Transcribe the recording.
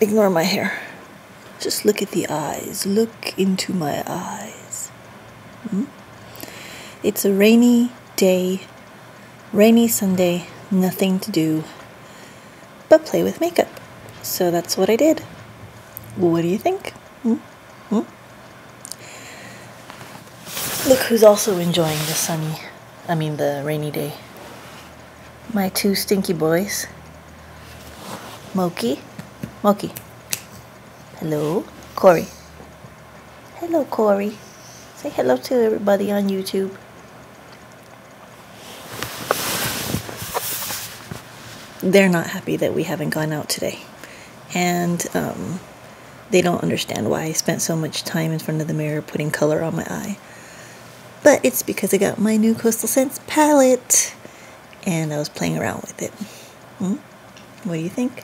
Ignore my hair. Just look at the eyes. Look into my eyes. Hmm? It's a rainy day, rainy Sunday, nothing to do but play with makeup. So that's what I did. What do you think? Hmm? Hmm? Look who's also enjoying the sunny, I mean the rainy day. My two stinky boys. Moki. Moki. Hello. Corey. Hello, Corey. Say hello to everybody on YouTube. They're not happy that we haven't gone out today. And um, they don't understand why I spent so much time in front of the mirror putting color on my eye. But it's because I got my new Coastal Scents palette and I was playing around with it. Hmm? What do you think?